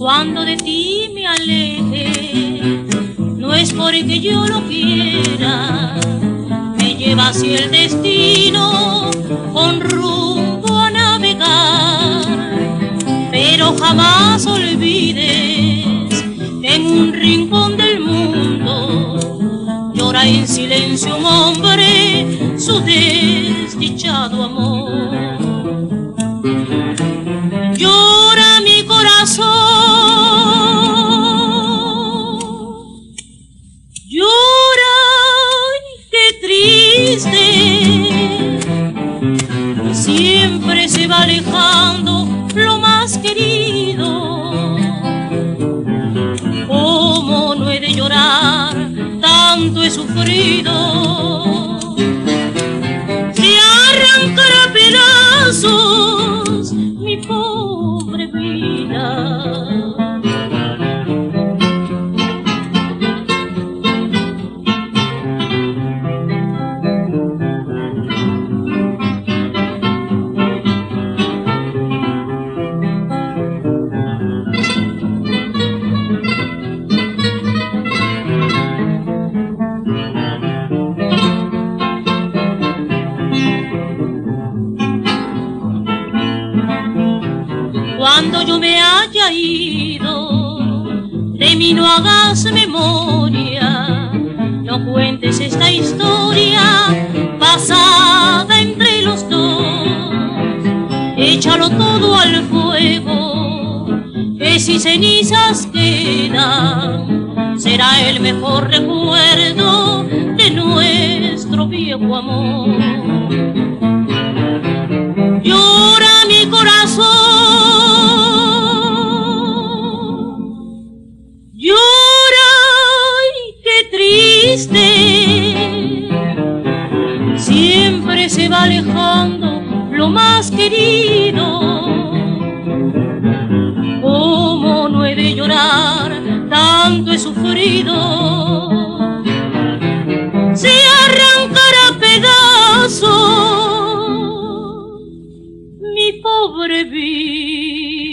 cuando de ti me aleje, no es porque yo lo quiera, me lleva hacia el destino con rumbo a navegar, pero jamás olvides que en un rincón del mundo llora en silencio un hombre su desdichado amor. Se va alejando lo más querido. ¿Cómo no he de llorar? Tanto he sufrido. Cuando yo me haya ido, de mí no hagas memoria, no cuentes esta historia pasada entre los dos. Échalo todo al fuego, que si cenizas quedan, será el mejor recuerdo de nuestro viejo amor. alejando lo más querido. Como no he de llorar, tanto he sufrido. Se arrancará a pedazos mi pobre vida.